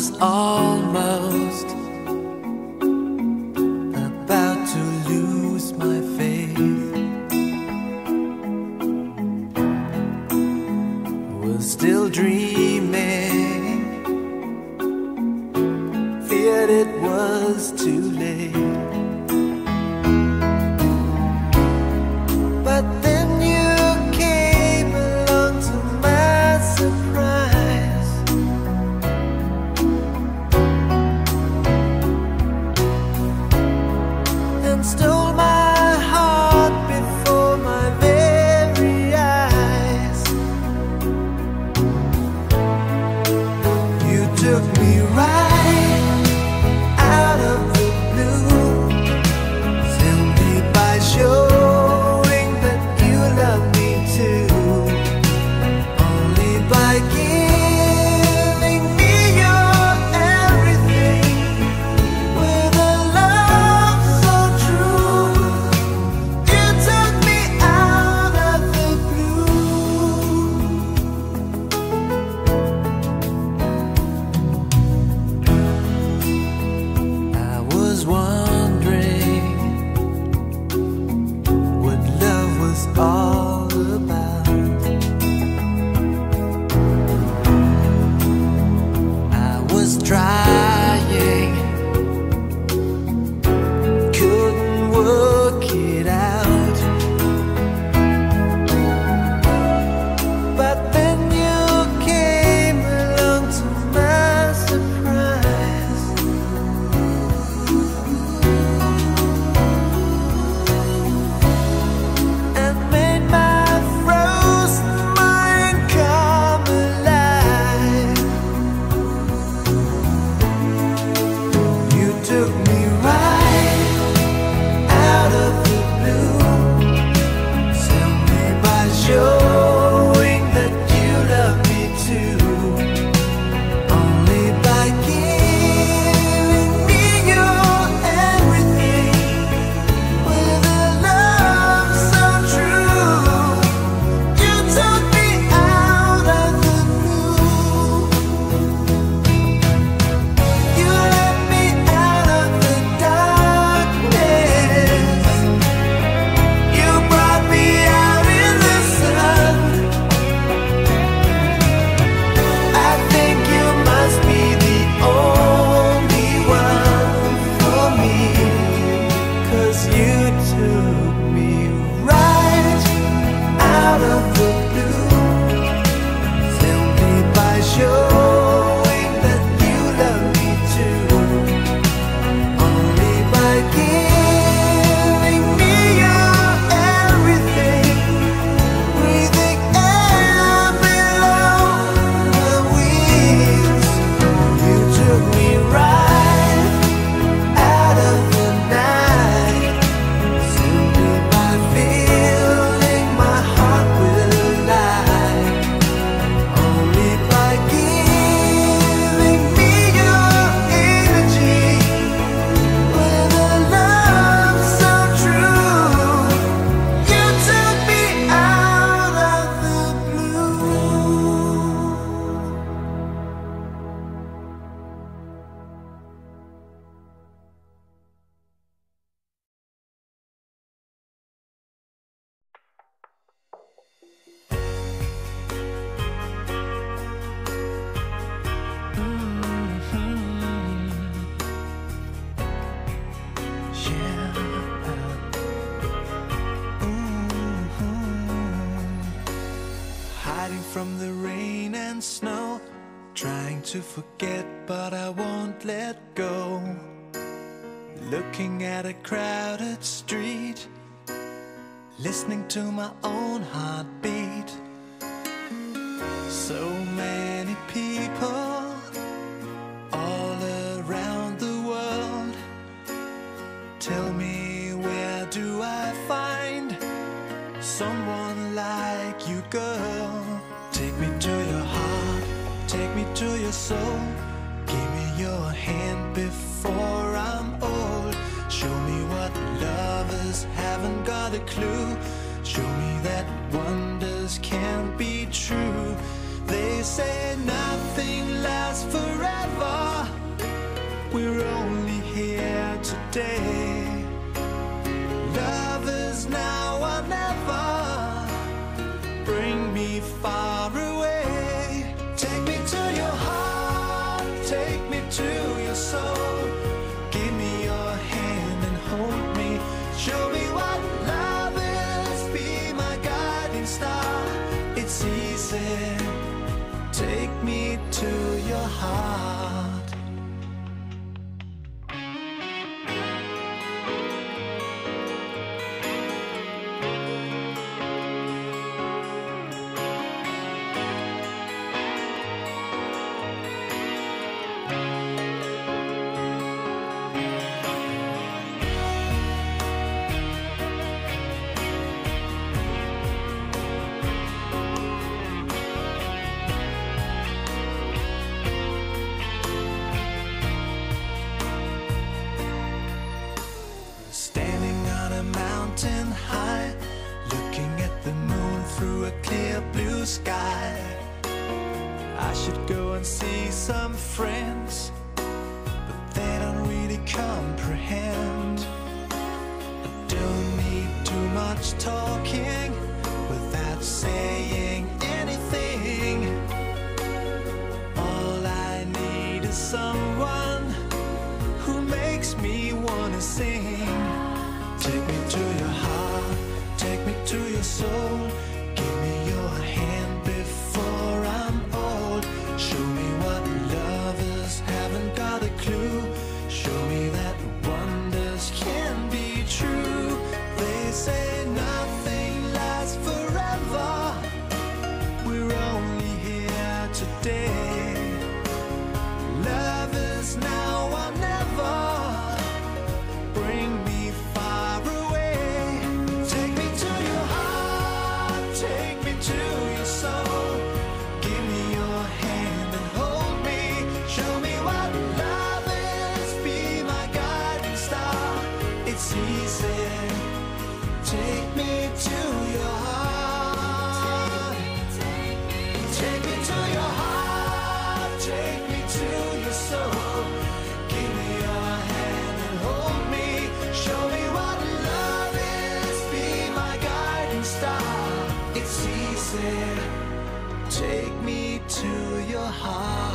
was almost the rain and snow Trying to forget but I won't let go. Looking at a crowded street Listening to my own heartbeat. So many people All around the world Tell me where do I find Someone like you girl? so give me your hand before I'm old. Show me what lovers haven't got a clue. Show me that wonders can't be true. They say nothing lasts forever. We're only here today. Lovers now are now to take me to the soul. Give me a hand and hold me. Show me what love is. Be my guiding star. It's season take me to your soul.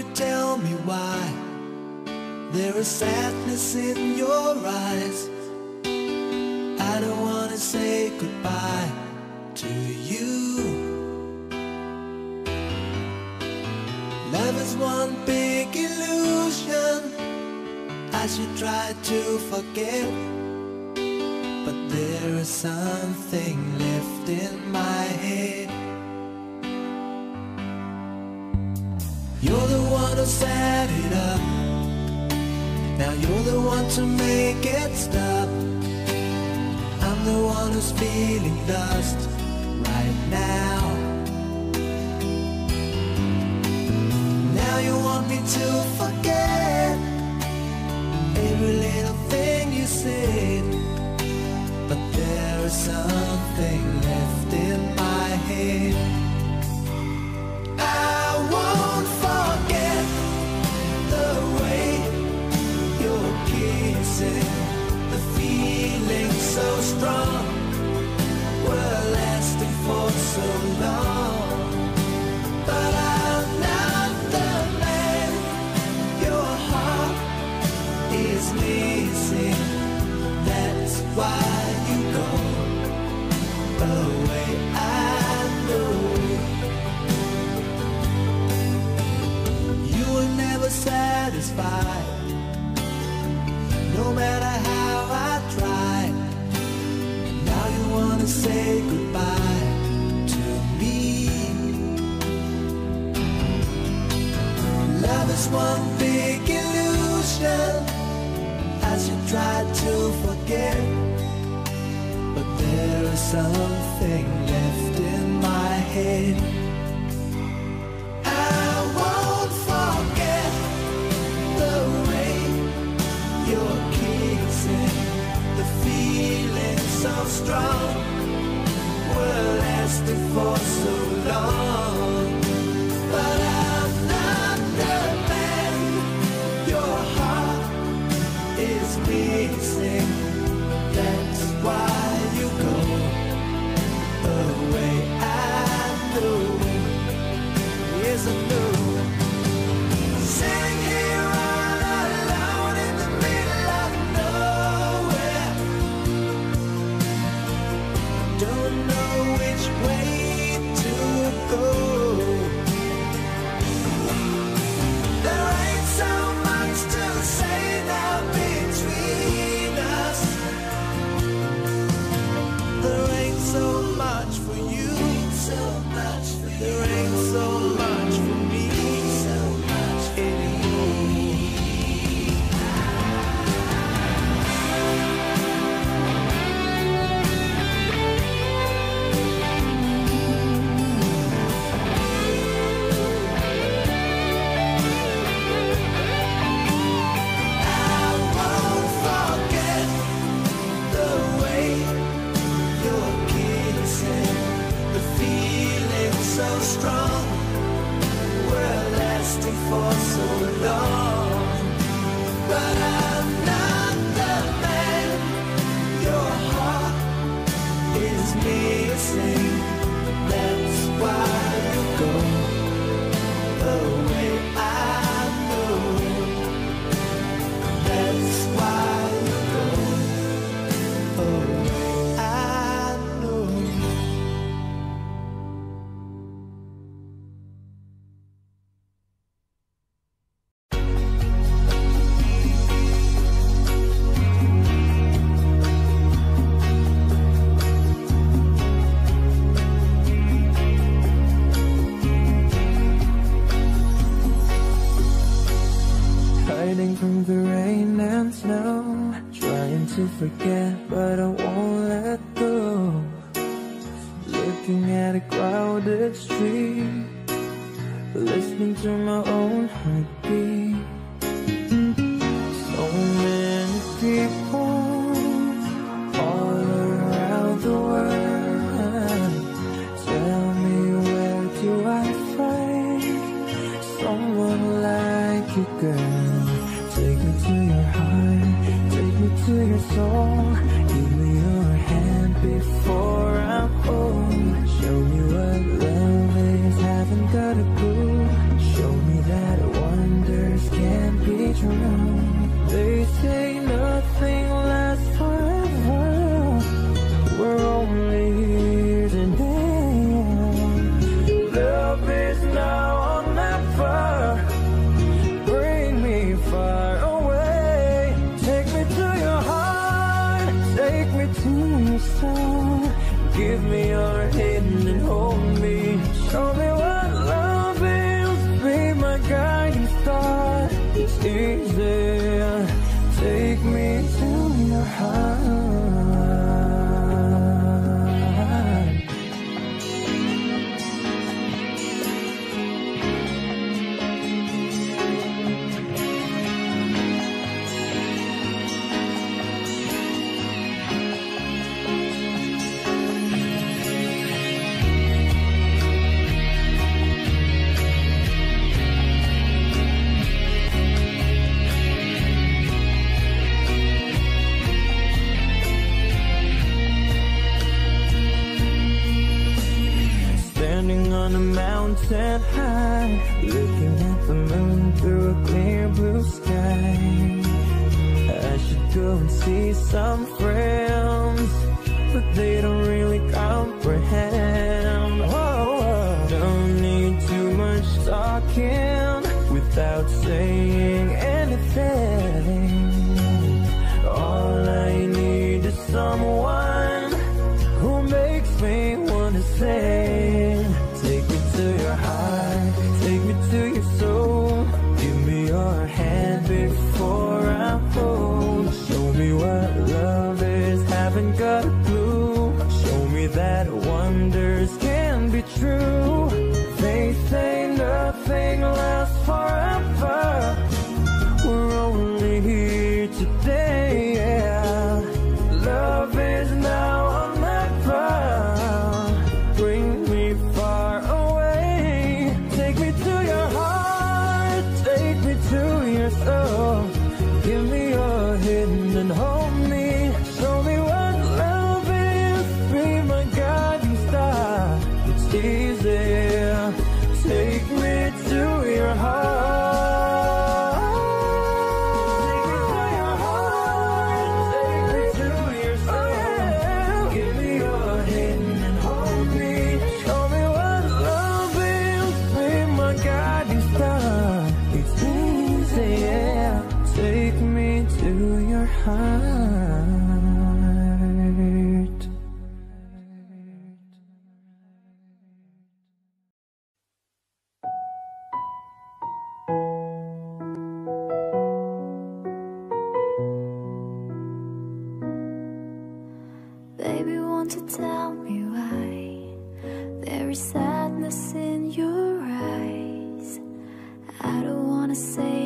you tell me why? There is sadness in your eyes. I don't wanna say goodbye to you. Love is one big illusion. I should try to forget But there is something left in my head. You're the one set it up. Now you're the one to make it stop. I'm the one who's feeling lost right now. Now you want me to forget every little thing you said. But there is something left in my head. I won't kissing, the feeling so strong, were lasting for so long. But I'm not the man your heart is missing. That's why you go away. I know you were never satisfied, matter how I tried. Now you wanna say goodbye to me. Love is one big illusion as you try to forget. But there is something left in my head. So strong. We're lasting for so long. To forget but I won't let go. Looking at a crowded street Listening to my own heartbeat to your soul. Give me your hand before I'm old. Show me what love is, haven't got a clue. Show me that wonders can be true. go and see some friends, but they don't really comprehend. Oh, don't need too much talking without saying. true. there is sadness in your eyes. I don't wanna say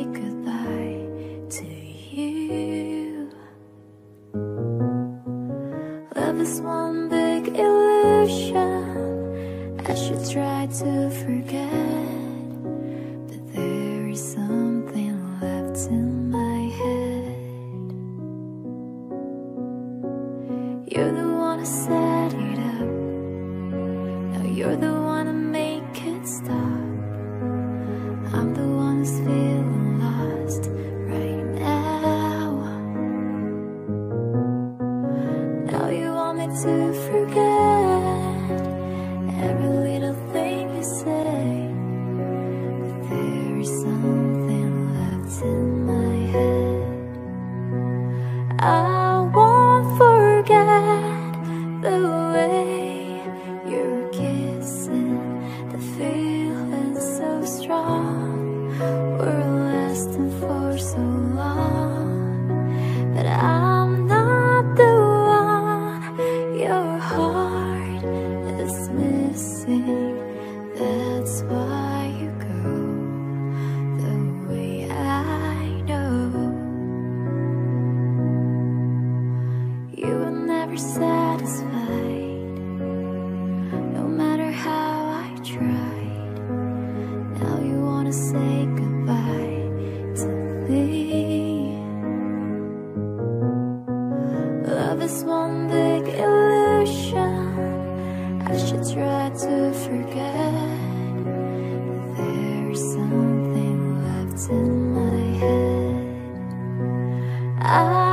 爱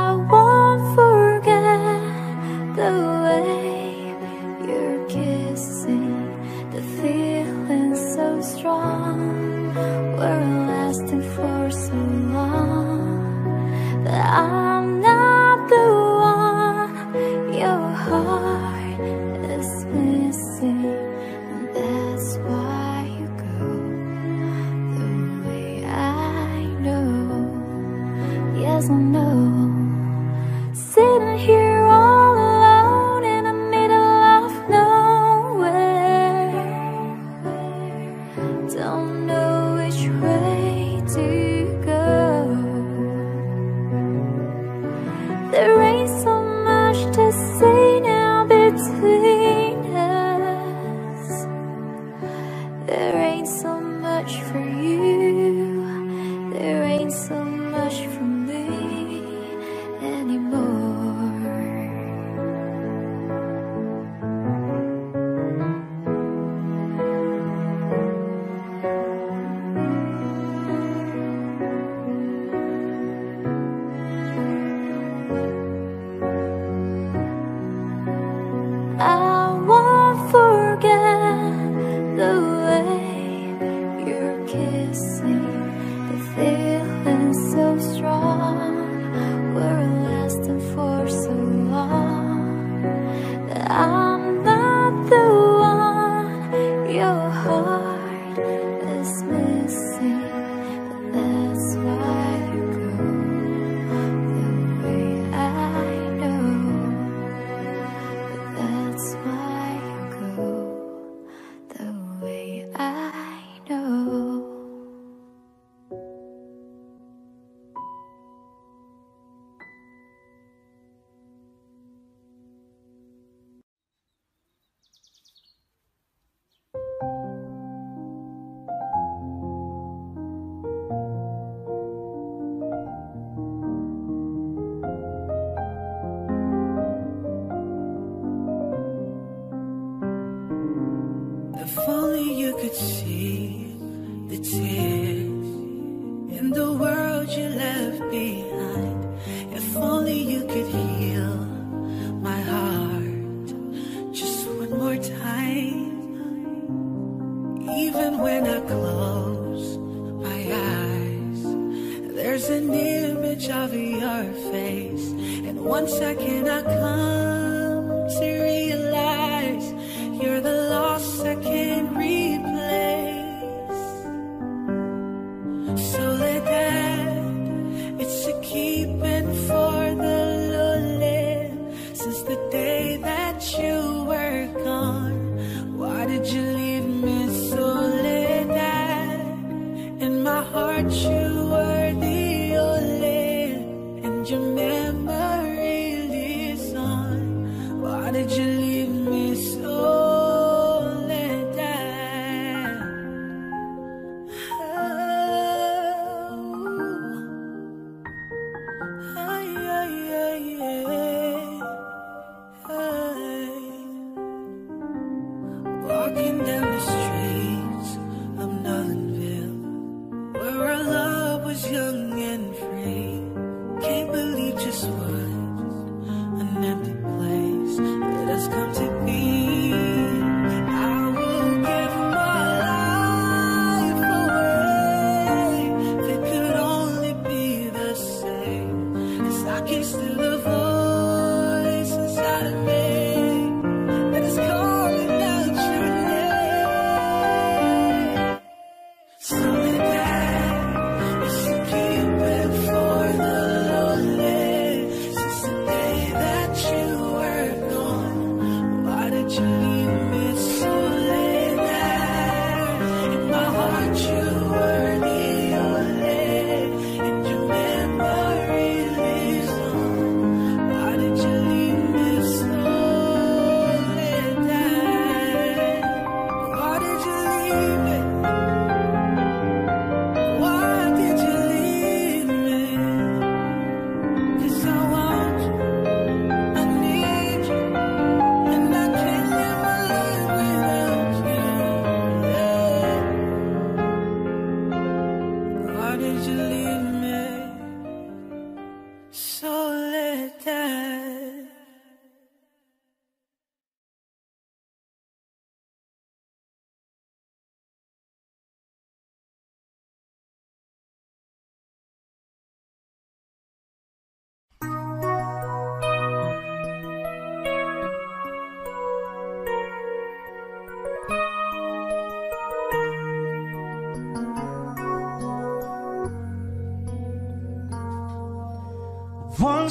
believe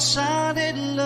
One-sided love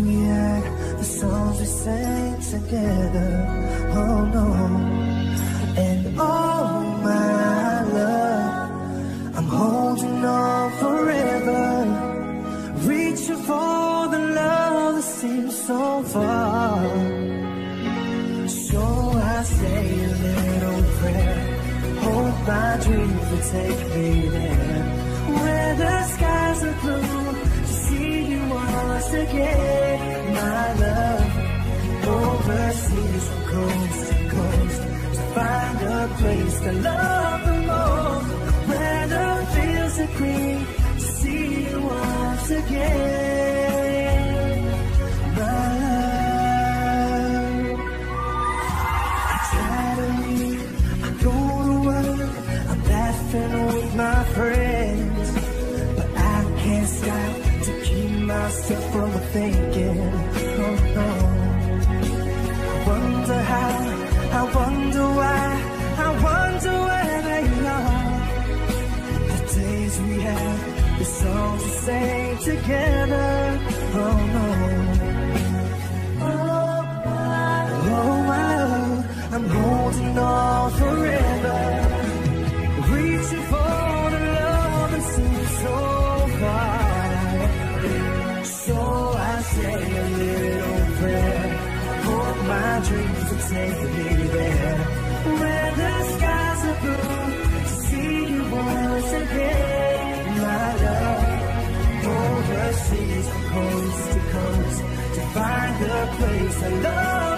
we had, the songs we sang together. Oh no, and oh my love. I'm holding on forever, reaching for the love that seems so far. So I say a little prayer, hope my dreams will take me there, where the skies are blue, to see you once again, place to love the most, where the fields are green, to see you once again, my love. I try to leave, I go to work, I'm laughing with my friends, but I can't stop to keep myself from thinking. Oh no. I wonder how, I wonder sang together. Oh no. Oh my love, I'm holding on forever. Reaching for the love that seems so far. So I say a little prayer. Hope my dreams will take me there. Where the skies are blue. To see you once again, Coast to coast. To find the place I love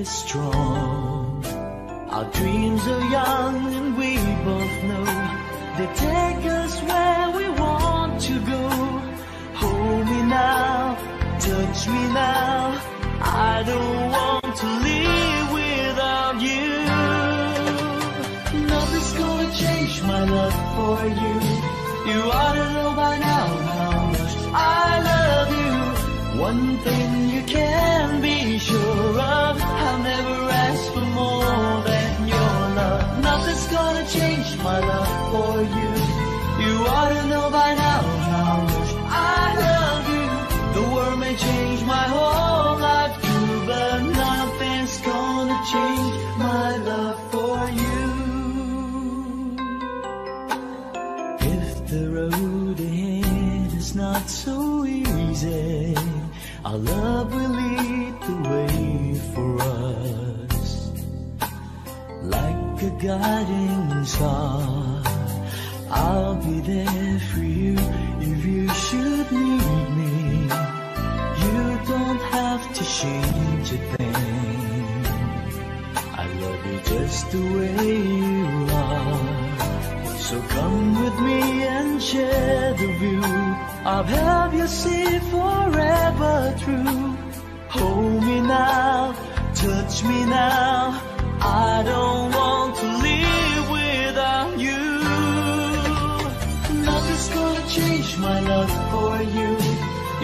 strong. Our dreams are young and we both know they take us where we want to go. Hold me now, touch me now. I don't want to live without you. Nothing's gonna change my love for you. You ought to know by now how much I love you. One thing you can be I'll never ask for more than your love. Nothing's gonna change my love for you. You ought to know by now how much I love you. The world may change my whole life too, but nothing's gonna change my love for you. If the road ahead is not so easy, our love guiding star. I'll be there for you if you should need me. You don't have to change a thing. I love you just the way you are. So come with me and share the view. I'll have you see forever through. Hold me now, touch me now. I don't love for you.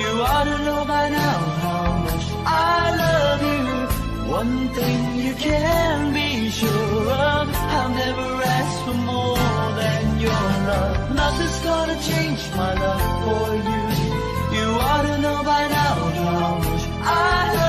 You ought to know by now how much I love you. One thing you can be sure of, I'll never ask for more than your love. Nothing's gonna change my love for you. You ought to know by now how much I love you.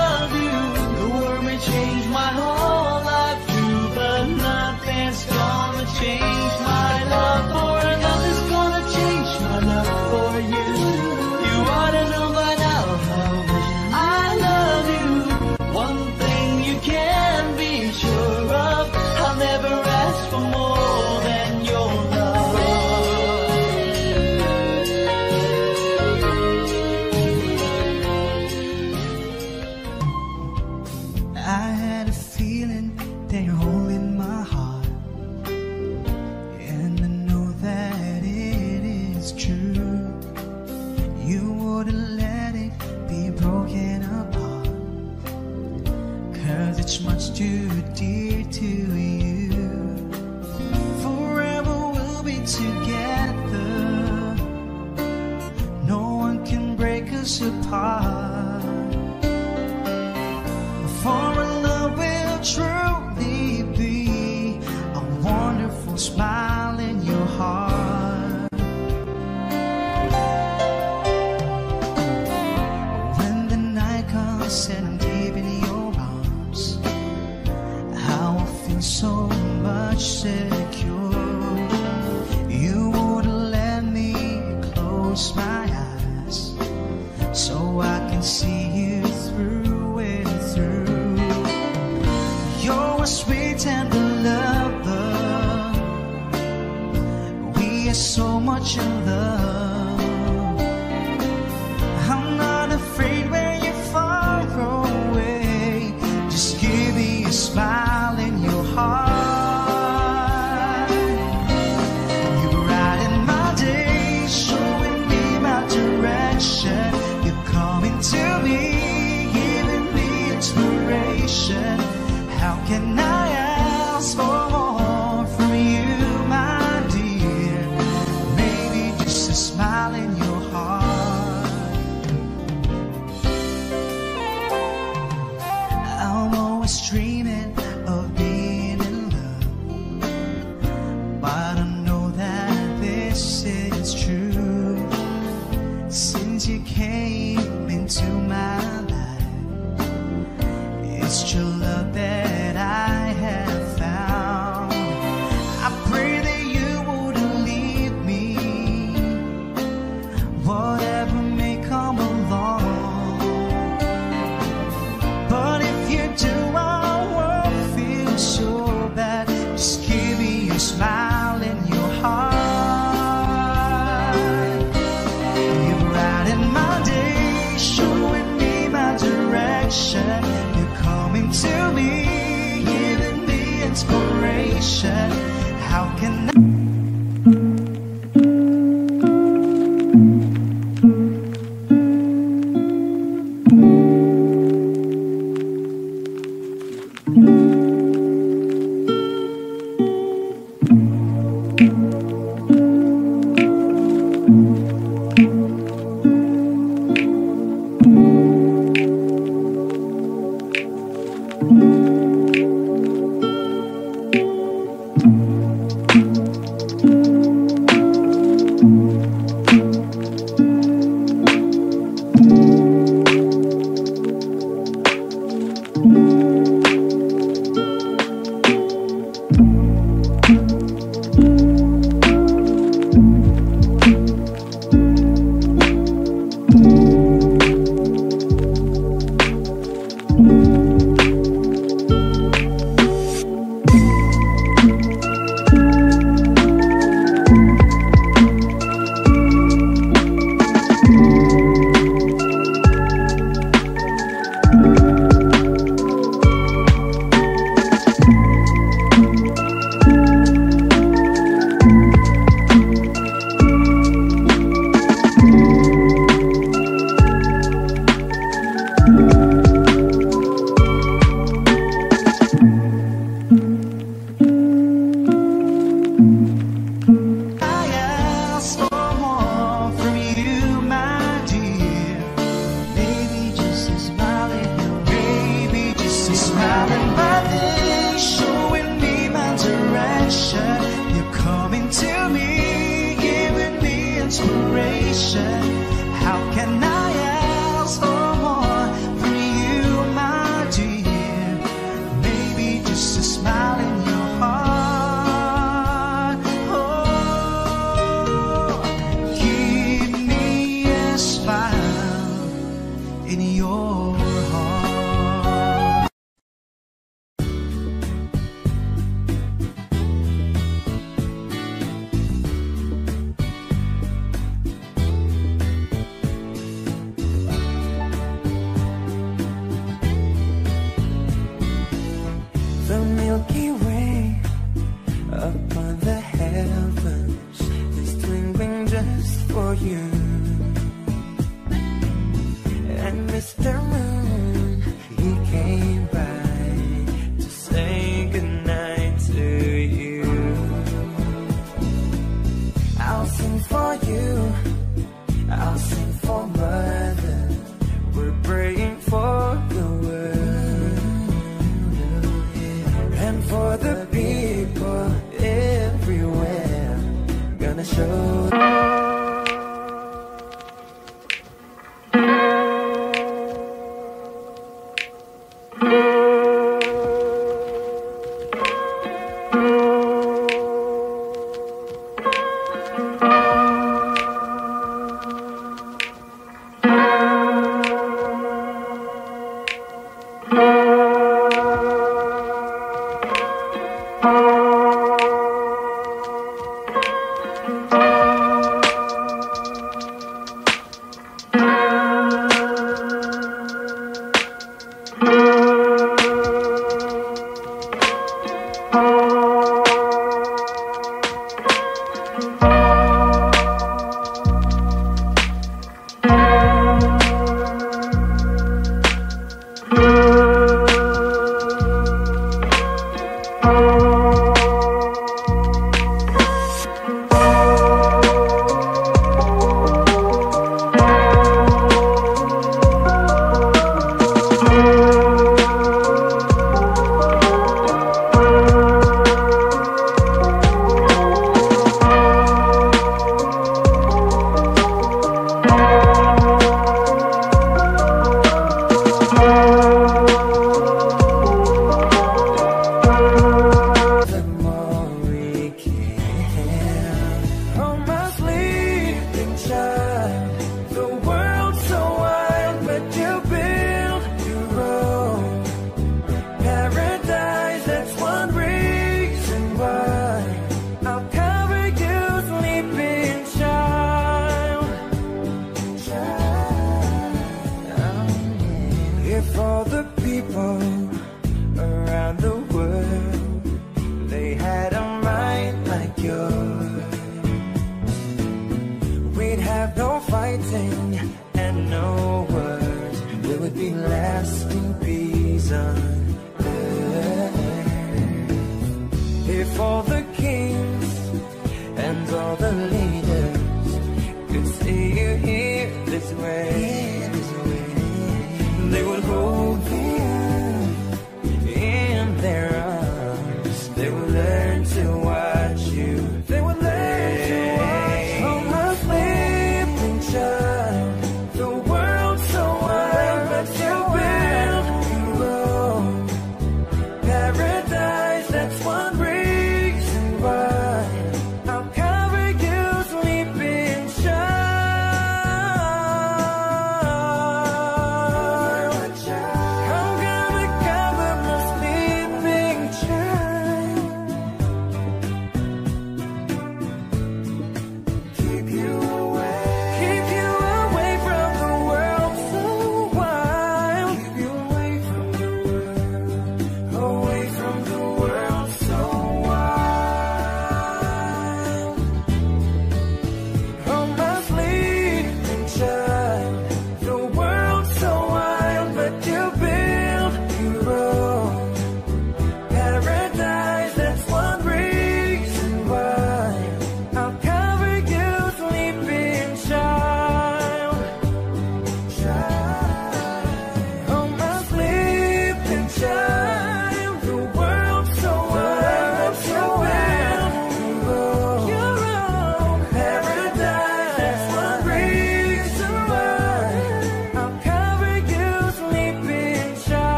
so much in love.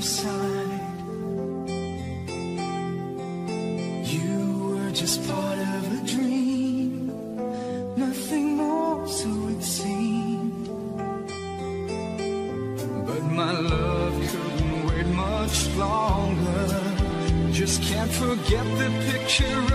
side. You were just part of a dream, nothing more, so it seemed. But my love couldn't wait much longer. Just can't forget the picture